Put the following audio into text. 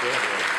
That's good.